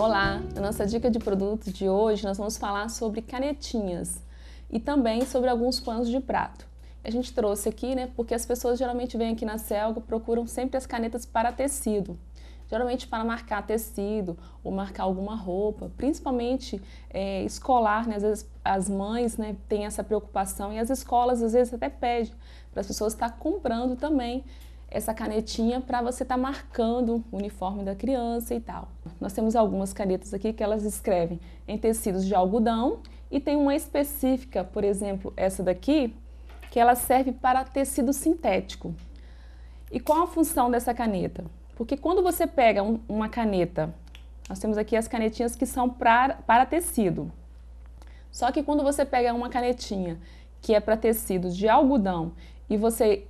Olá, na nossa dica de produto de hoje nós vamos falar sobre canetinhas e também sobre alguns panos de prato. A gente trouxe aqui, né, porque as pessoas geralmente vêm aqui na Selga procuram sempre as canetas para tecido geralmente para marcar tecido ou marcar alguma roupa, principalmente é, escolar, né? às vezes as mães né, têm essa preocupação e as escolas às vezes até pedem para as pessoas estar comprando também essa canetinha para você estar tá marcando o uniforme da criança e tal. Nós temos algumas canetas aqui que elas escrevem em tecidos de algodão e tem uma específica, por exemplo, essa daqui, que ela serve para tecido sintético. E qual a função dessa caneta? Porque quando você pega um, uma caneta, nós temos aqui as canetinhas que são pra, para tecido. Só que quando você pega uma canetinha que é para tecidos de algodão e você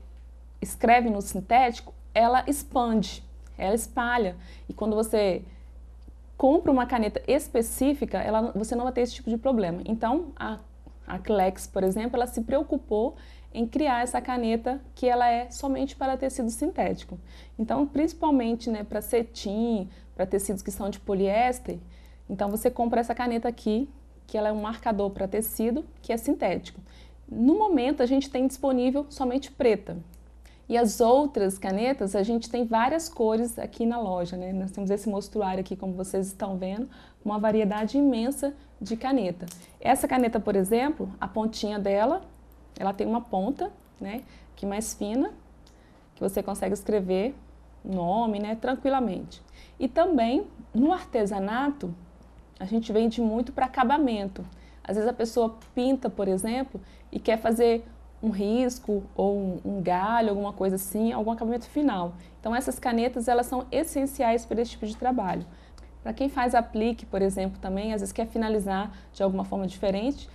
escreve no sintético, ela expande, ela espalha. E quando você compra uma caneta específica, ela, você não vai ter esse tipo de problema. Então, a, a Clex, por exemplo, ela se preocupou em criar essa caneta que ela é somente para tecido sintético. Então, principalmente né, para cetim, para tecidos que são de poliéster, então você compra essa caneta aqui, que ela é um marcador para tecido, que é sintético. No momento, a gente tem disponível somente preta. E as outras canetas, a gente tem várias cores aqui na loja, né? Nós temos esse mostruário aqui, como vocês estão vendo, uma variedade imensa de caneta. Essa caneta, por exemplo, a pontinha dela ela tem uma ponta, né, que mais fina, que você consegue escrever nome, né, tranquilamente. E também no artesanato, a gente vende muito para acabamento. Às vezes a pessoa pinta, por exemplo, e quer fazer um risco ou um, galho, alguma coisa assim, algum acabamento final. Então essas canetas elas são essenciais para esse tipo de trabalho. Para quem faz aplique, por exemplo, também às vezes quer finalizar de alguma forma diferente,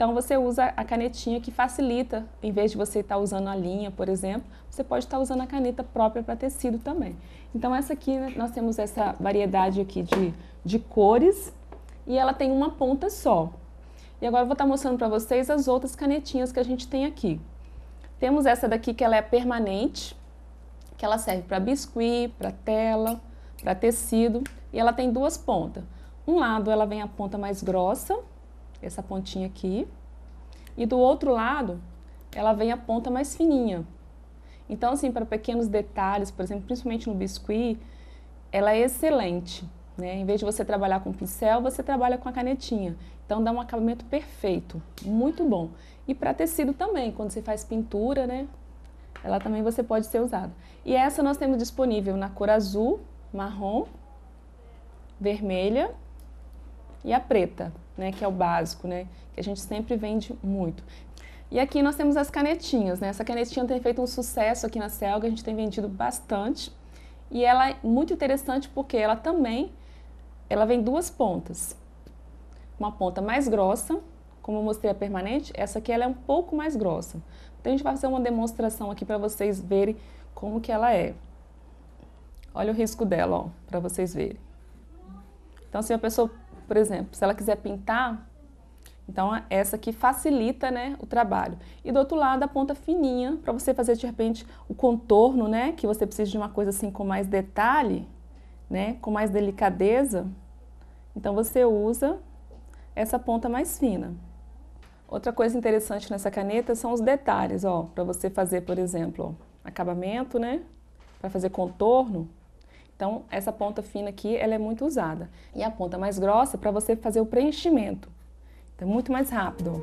então você usa a canetinha que facilita, em vez de você estar tá usando a linha, por exemplo, você pode estar tá usando a caneta própria para tecido também. Então essa aqui, né, nós temos essa variedade aqui de, de cores e ela tem uma ponta só. E agora eu vou estar mostrando para vocês as outras canetinhas que a gente tem aqui. Temos essa daqui que ela é permanente, que ela serve para biscuit, para tela, para tecido, e ela tem duas pontas. Um lado ela vem a ponta mais grossa essa pontinha aqui. E do outro lado, ela vem a ponta mais fininha. Então, assim, para pequenos detalhes, por exemplo, principalmente no biscuit, ela é excelente. Né? Em vez de você trabalhar com pincel, você trabalha com a canetinha. Então, dá um acabamento perfeito, muito bom. E para tecido também, quando você faz pintura, né? Ela também você pode ser usada. E essa nós temos disponível na cor azul, marrom, vermelha e a preta né, que é o básico, né, que a gente sempre vende muito. E aqui nós temos as canetinhas, né? Essa canetinha tem feito um sucesso aqui na Selga, a gente tem vendido bastante. E ela é muito interessante porque ela também, ela vem duas pontas. Uma ponta mais grossa, como eu mostrei a permanente, essa aqui ela é um pouco mais grossa. Então a gente vai fazer uma demonstração aqui para vocês verem como que ela é. Olha o risco dela, ó, para vocês verem. Então se a pessoa por exemplo, se ela quiser pintar, então essa aqui facilita né, o trabalho. E do outro lado a ponta fininha, para você fazer de repente o contorno, né, que você precisa de uma coisa assim com mais detalhe, né, com mais delicadeza. Então você usa essa ponta mais fina. Outra coisa interessante nessa caneta são os detalhes, ó, para você fazer, por exemplo, ó, acabamento, né, para fazer contorno, então, essa ponta fina aqui, ela é muito usada. E a ponta mais grossa para você fazer o preenchimento. Então, é muito mais rápido.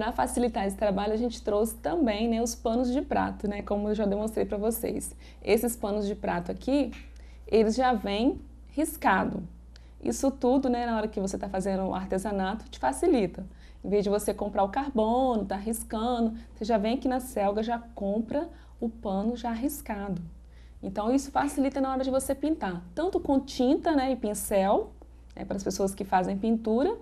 Para facilitar esse trabalho, a gente trouxe também né, os panos de prato, né, como eu já demonstrei para vocês. Esses panos de prato aqui, eles já vêm riscado. Isso tudo, né, na hora que você está fazendo o artesanato, te facilita. Em vez de você comprar o carbono, tá riscando, você já vem aqui na selga, já compra o pano já riscado. Então isso facilita na hora de você pintar, tanto com tinta né, e pincel, né, para as pessoas que fazem pintura,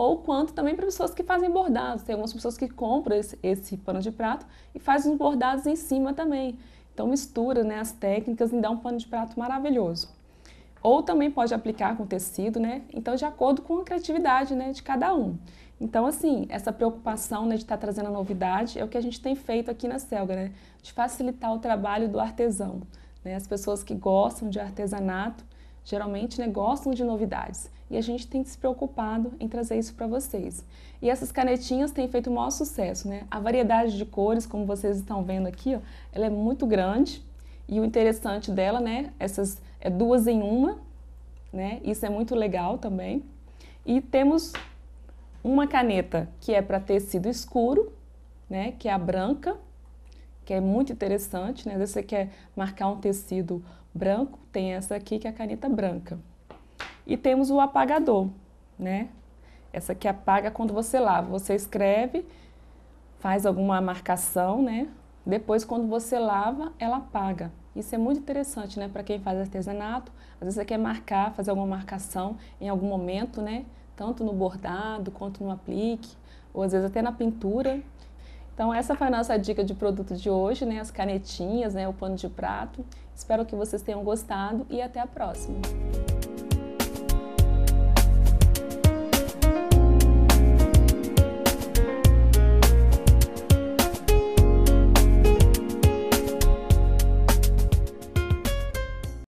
ou quanto também para pessoas que fazem bordados. Tem algumas pessoas que compram esse, esse pano de prato e fazem os bordados em cima também. Então mistura né, as técnicas e dá um pano de prato maravilhoso. ou também pode aplicar com tecido, né? Então, de acordo com a criatividade, né, de cada um. Então, assim, essa preocupação né, de estar tá trazendo a novidade é o que a gente tem feito aqui na Selga, né? De facilitar o trabalho do artesão. Né? As pessoas que gostam de artesanato, geralmente né, gostam de novidades. E a gente tem se preocupado em trazer isso para vocês. E essas canetinhas têm feito o maior sucesso, né? A variedade de cores, como vocês estão vendo aqui, ó, ela é muito grande. E o interessante dela, né? Essas é duas em uma, né? Isso é muito legal também. E temos uma caneta que é para tecido escuro, né? Que é a branca, que é muito interessante, né? Se você quer marcar um tecido branco, tem essa aqui que é a caneta branca. E temos o apagador, né? Essa que apaga quando você lava. Você escreve, faz alguma marcação, né? Depois, quando você lava, ela apaga. Isso é muito interessante, né? Para quem faz artesanato, às vezes você quer marcar, fazer alguma marcação em algum momento, né? Tanto no bordado quanto no aplique, ou às vezes até na pintura. Então essa foi a nossa dica de produto de hoje, né? As canetinhas, né? O pano de prato. Espero que vocês tenham gostado e até a próxima.